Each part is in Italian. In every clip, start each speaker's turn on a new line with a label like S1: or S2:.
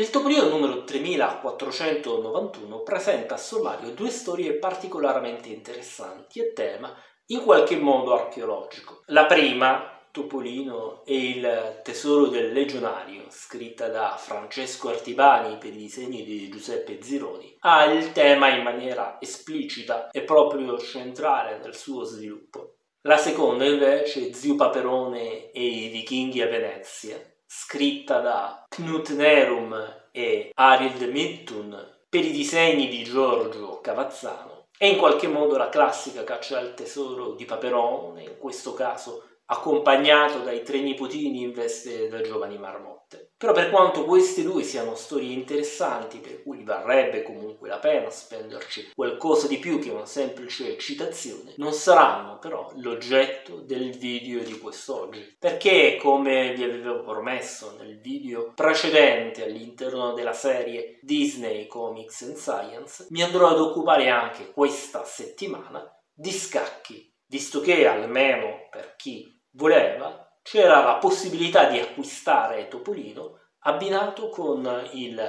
S1: Il Topolino numero 3491 presenta a sommario due storie particolarmente interessanti a tema in qualche modo archeologico. La prima, Topolino e il tesoro del legionario, scritta da Francesco Artibani per i disegni di Giuseppe Zironi, ha il tema in maniera esplicita e proprio centrale nel suo sviluppo. La seconda invece, Zio Paperone e i vichinghi a Venezia, scritta da Knut Nerum e Arild Midtun per i disegni di Giorgio Cavazzano, è in qualche modo la classica caccia al tesoro di Paperone, in questo caso accompagnato dai tre nipotini in veste da giovani marmotte. Però per quanto queste due siano storie interessanti, per cui varrebbe comunque la pena spenderci qualcosa di più che una semplice citazione, non saranno però l'oggetto del video di quest'oggi. Perché, come vi avevo promesso nel video precedente all'interno della serie Disney Comics and Science, mi andrò ad occupare anche questa settimana di scacchi, visto che almeno per chi voleva, c'era la possibilità di acquistare Topolino abbinato con il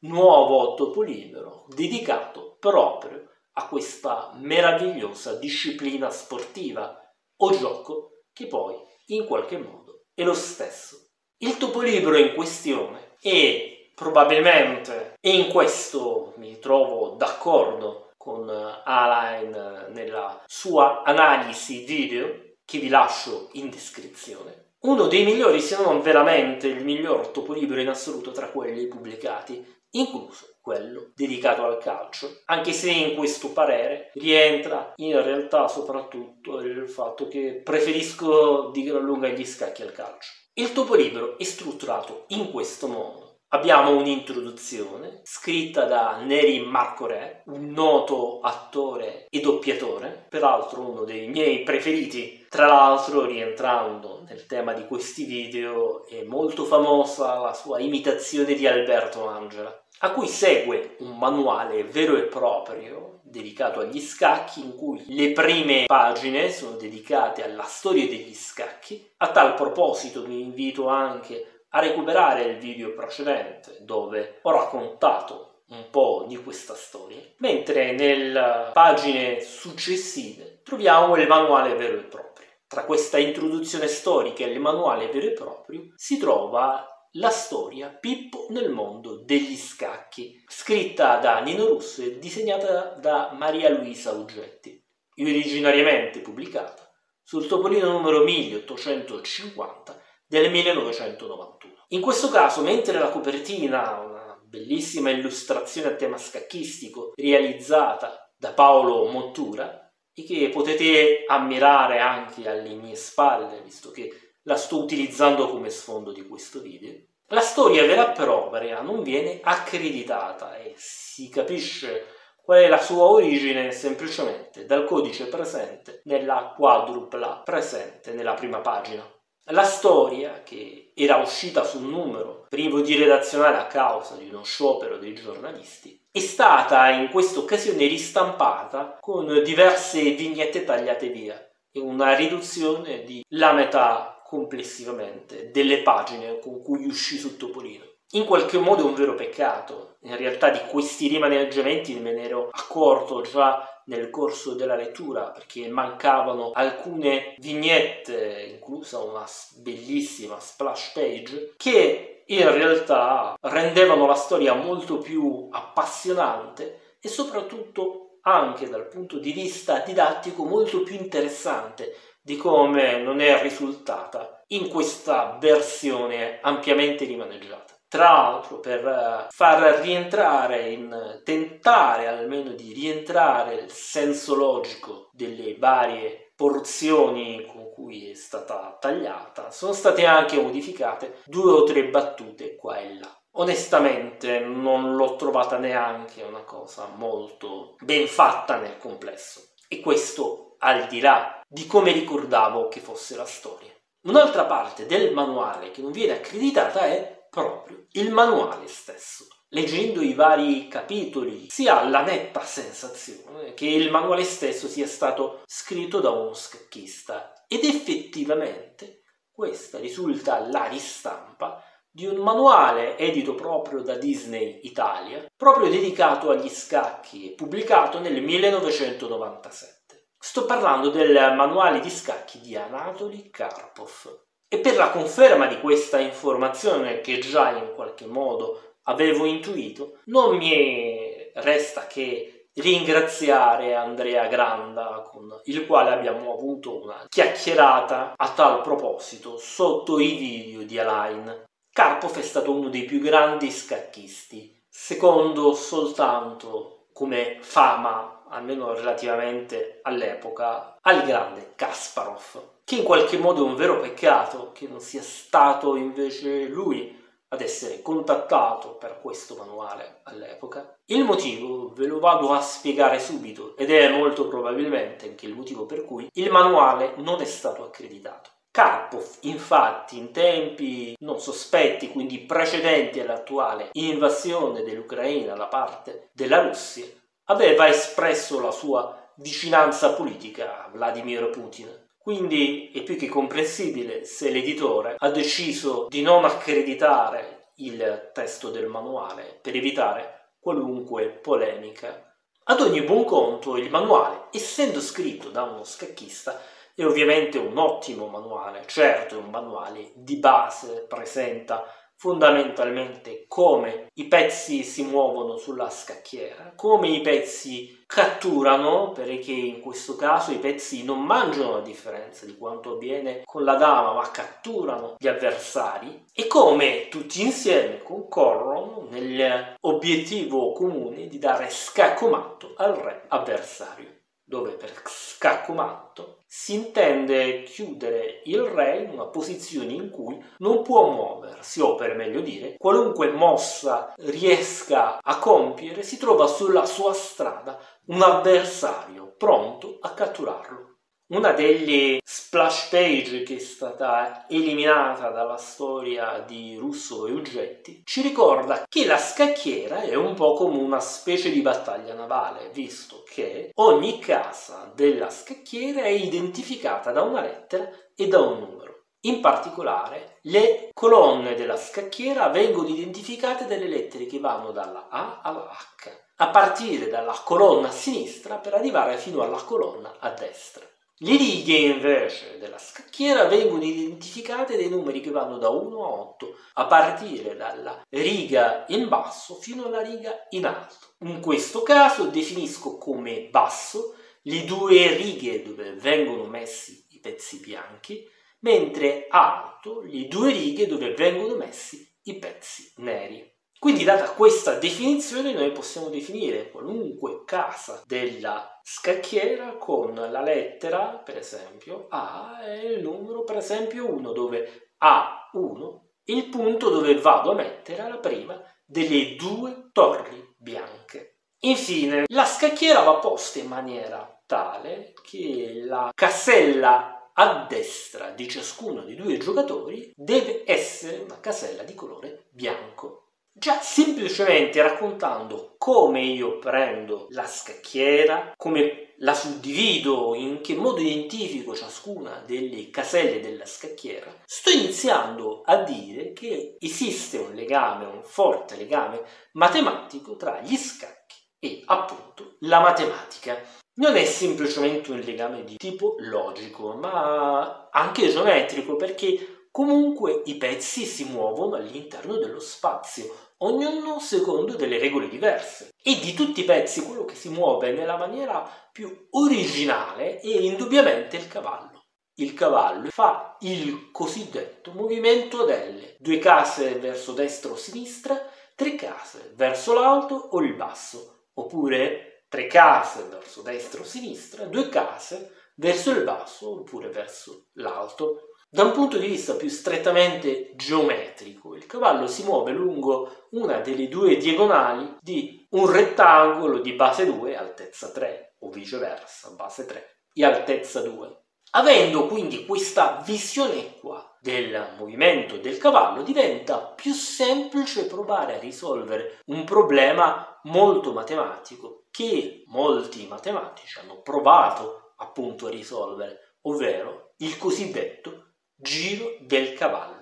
S1: nuovo Topolino dedicato proprio a questa meravigliosa disciplina sportiva o gioco che poi in qualche modo è lo stesso. Il topolibro in questione e probabilmente, e in questo mi trovo d'accordo con Alain nella sua analisi video, che vi lascio in descrizione. Uno dei migliori, se non veramente il miglior topolibro in assoluto tra quelli pubblicati, incluso quello dedicato al calcio, anche se in questo parere rientra in realtà soprattutto il fatto che preferisco di gran lunga gli scacchi al calcio. Il topolibro è strutturato in questo modo. Abbiamo un'introduzione scritta da Neri Marco Re, un noto attore e doppiatore, peraltro uno dei miei preferiti. Tra l'altro, rientrando nel tema di questi video, è molto famosa la sua imitazione di Alberto Angela, a cui segue un manuale vero e proprio dedicato agli scacchi, in cui le prime pagine sono dedicate alla storia degli scacchi. A tal proposito vi invito anche a recuperare il video precedente dove ho raccontato un po' di questa storia, mentre nelle pagine successive troviamo il manuale vero e proprio. Tra questa introduzione storica e il manuale vero e proprio si trova la storia Pippo nel mondo degli scacchi, scritta da Nino Russo e disegnata da Maria Luisa Uggetti, originariamente pubblicata sul Topolino numero 1850 del 1991. In questo caso, mentre la copertina, una bellissima illustrazione a tema scacchistico realizzata da Paolo Mottura, e che potete ammirare anche alle mie spalle, visto che la sto utilizzando come sfondo di questo video, la storia vera per opera non viene accreditata e si capisce qual è la sua origine semplicemente dal codice presente nella quadrupla presente nella prima pagina. La storia, che era uscita sul numero privo di redazionale a causa di uno sciopero dei giornalisti, è stata in questa occasione ristampata con diverse vignette tagliate via e una riduzione di la metà complessivamente delle pagine con cui uscì su Topolino. In qualche modo è un vero peccato, in realtà di questi rimaneggiamenti me ne ero accorto già nel corso della lettura perché mancavano alcune vignette, inclusa una bellissima splash page, che in realtà rendevano la storia molto più appassionante e soprattutto anche dal punto di vista didattico molto più interessante di come non è risultata in questa versione ampiamente rimaneggiata. Tra l'altro, per eh, far rientrare in tentare almeno di rientrare il senso logico delle varie porzioni con cui è stata tagliata, sono state anche modificate due o tre battute qua e là. Onestamente non l'ho trovata neanche una cosa molto ben fatta nel complesso. E questo al di là di come ricordavo che fosse la storia. Un'altra parte del manuale che non viene accreditata è proprio il manuale stesso. Leggendo i vari capitoli si ha la netta sensazione che il manuale stesso sia stato scritto da uno scacchista ed effettivamente questa risulta la ristampa di un manuale edito proprio da Disney Italia, proprio dedicato agli scacchi e pubblicato nel 1997. Sto parlando del manuale di scacchi di Anatoly Karpov. E per la conferma di questa informazione che già in qualche modo avevo intuito, non mi resta che ringraziare Andrea Granda con il quale abbiamo avuto una chiacchierata a tal proposito sotto i video di Alain. Karpov è stato uno dei più grandi scacchisti, secondo soltanto come fama, almeno relativamente all'epoca, al grande Kasparov, che in qualche modo è un vero peccato che non sia stato invece lui ad essere contattato per questo manuale all'epoca. Il motivo ve lo vado a spiegare subito ed è molto probabilmente anche il motivo per cui il manuale non è stato accreditato. Karpov, infatti, in tempi non sospetti, quindi precedenti all'attuale invasione dell'Ucraina da parte della Russia, aveva espresso la sua vicinanza politica a Vladimir Putin. Quindi è più che comprensibile se l'editore ha deciso di non accreditare il testo del manuale per evitare qualunque polemica. Ad ogni buon conto, il manuale, essendo scritto da uno scacchista, è ovviamente un ottimo manuale, certo è un manuale di base, presenta fondamentalmente come i pezzi si muovono sulla scacchiera, come i pezzi catturano, perché in questo caso i pezzi non mangiano a differenza di quanto avviene con la dama, ma catturano gli avversari, e come tutti insieme concorrono nell'obiettivo comune di dare scacco matto al re avversario dove per scacco matto si intende chiudere il re in una posizione in cui non può muoversi, o per meglio dire, qualunque mossa riesca a compiere si trova sulla sua strada un avversario pronto a catturarlo. Una delle splash page che è stata eliminata dalla storia di Russo e Uggetti ci ricorda che la scacchiera è un po' come una specie di battaglia navale, visto che ogni casa della scacchiera è identificata da una lettera e da un numero. In particolare, le colonne della scacchiera vengono identificate dalle lettere che vanno dalla A alla H, a partire dalla colonna a sinistra per arrivare fino alla colonna a destra. Le righe invece della scacchiera vengono identificate dai numeri che vanno da 1 a 8, a partire dalla riga in basso fino alla riga in alto. In questo caso definisco come basso le due righe dove vengono messi i pezzi bianchi, mentre alto le due righe dove vengono messi i pezzi neri. Quindi data questa definizione noi possiamo definire qualunque casa della scacchiera con la lettera, per esempio, A e il numero, per esempio, 1, dove A1 è il punto dove vado a mettere la prima delle due torri bianche. Infine, la scacchiera va posta in maniera tale che la casella a destra di ciascuno dei due giocatori deve essere una casella di colore bianco. Già semplicemente raccontando come io prendo la scacchiera, come la suddivido, in che modo identifico ciascuna delle caselle della scacchiera, sto iniziando a dire che esiste un legame, un forte legame matematico tra gli scacchi e appunto la matematica. Non è semplicemente un legame di tipo logico, ma anche geometrico, perché comunque i pezzi si muovono all'interno dello spazio ognuno secondo delle regole diverse. E di tutti i pezzi quello che si muove nella maniera più originale è indubbiamente il cavallo. Il cavallo fa il cosiddetto movimento delle due case verso destra o sinistra, tre case verso l'alto o il basso, oppure tre case verso destra o sinistra, due case verso il basso oppure verso l'alto. Da un punto di vista più strettamente geometrico, il cavallo si muove lungo una delle due diagonali di un rettangolo di base 2 altezza 3 o viceversa, base 3 e altezza 2. Avendo quindi questa visione qua del movimento del cavallo diventa più semplice provare a risolvere un problema molto matematico che molti matematici hanno provato appunto a risolvere, ovvero il cosiddetto giro del cavallo.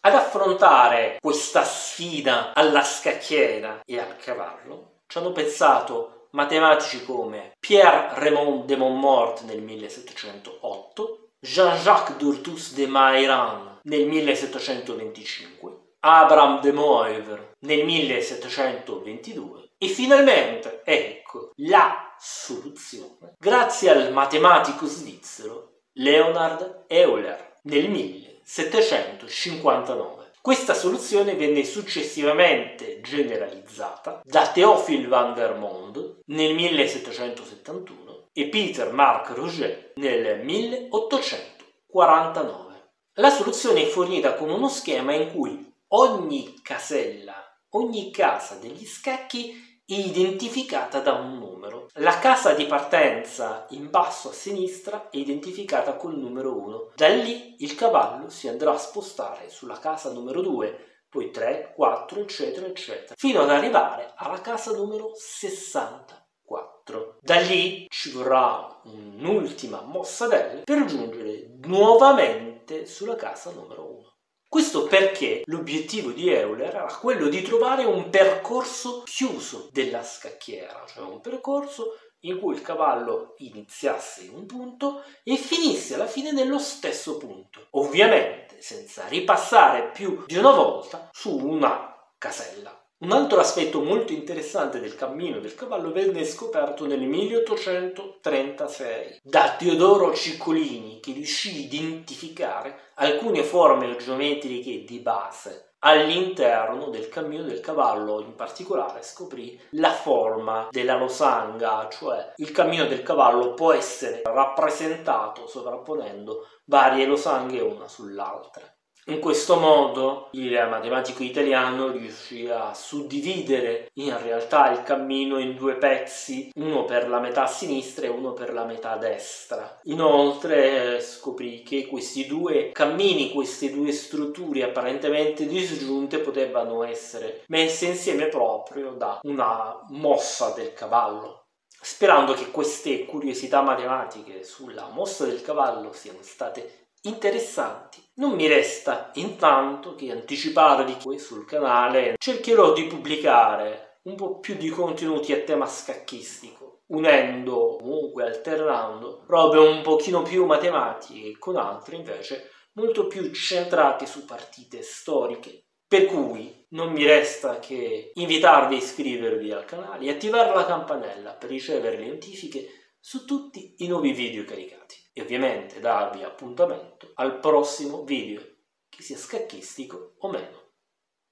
S1: Ad affrontare questa sfida alla scacchiera e al cavallo ci hanno pensato matematici come Pierre Raymond de Montmort nel 1708, Jean-Jacques Durtus de Mairan nel 1725, Abraham de Moivre nel 1722 e finalmente, ecco, la soluzione, grazie al matematico svizzero Leonard Euler nel 1759. Questa soluzione venne successivamente generalizzata da Théophile van der Monde nel 1771 e Peter Marc Roget nel 1849. La soluzione è fornita con uno schema in cui ogni casella, ogni casa degli scacchi identificata da un numero. La casa di partenza in basso a sinistra è identificata col numero 1. Da lì il cavallo si andrà a spostare sulla casa numero 2, poi 3, 4, eccetera, eccetera, fino ad arrivare alla casa numero 64. Da lì ci vorrà un'ultima mossa per giungere nuovamente sulla casa numero 1. Questo perché l'obiettivo di Euler era quello di trovare un percorso chiuso della scacchiera, cioè un percorso in cui il cavallo iniziasse in un punto e finisse alla fine nello stesso punto, ovviamente senza ripassare più di una volta su una casella. Un altro aspetto molto interessante del cammino del cavallo venne scoperto nel 1836 da Teodoro Ciccolini che riuscì a identificare alcune forme geometriche di base all'interno del cammino del cavallo, in particolare scoprì la forma della losanga, cioè il cammino del cavallo può essere rappresentato sovrapponendo varie losanghe una sull'altra. In questo modo il matematico italiano riuscì a suddividere in realtà il cammino in due pezzi, uno per la metà sinistra e uno per la metà destra. Inoltre scoprì che questi due cammini, queste due strutture apparentemente disgiunte potevano essere messe insieme proprio da una mossa del cavallo. Sperando che queste curiosità matematiche sulla mossa del cavallo siano state interessanti. Non mi resta intanto che anticiparvi qui sul canale cercherò di pubblicare un po' più di contenuti a tema scacchistico, unendo, comunque alternando, robe un pochino più matematiche con altre invece molto più centrate su partite storiche. Per cui non mi resta che invitarvi a iscrivervi al canale e attivare la campanella per ricevere le notifiche su tutti i nuovi video caricati e ovviamente darvi appuntamento al prossimo video, che sia scacchistico o meno.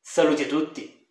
S1: Saluti a tutti!